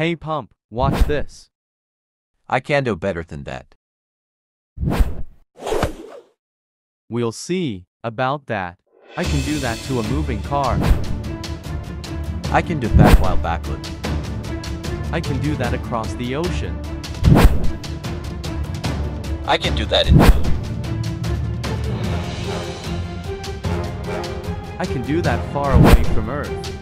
Hey Pump, watch this. I can do better than that. We'll see about that. I can do that to a moving car. I can do that while backward. I can do that across the ocean. I can do that in the. I can do that far away from Earth.